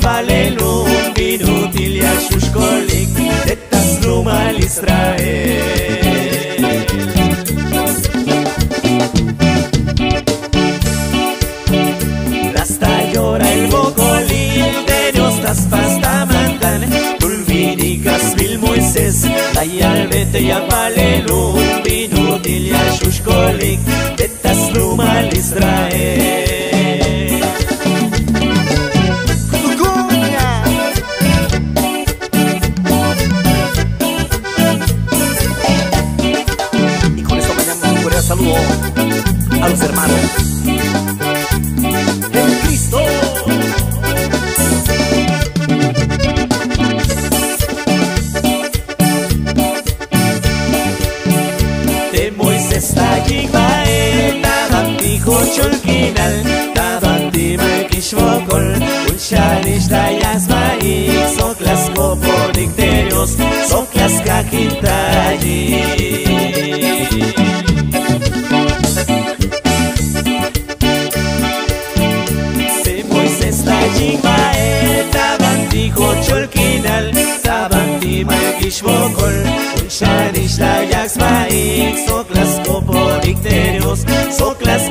Palelum inutilia shushkolik Tetas al Israel. Lasta llora el bocolín de nostas pasta mandan Tulvinikas mil Moisés Layal vete ya palelum a los hermanos en Cristo. De Moisés Tajibae, Tabantijo Cholkinal, Tabanti Malkishvokol, Unshanish Dayas Maik, Soklas Koponicterios, Soklas Kakitayi. Egyimáért Szábanti kocsolkinel Szábanti majd kis vokol. Sajnis lágyász máig Szok lesz koporik térjusz Szok lesz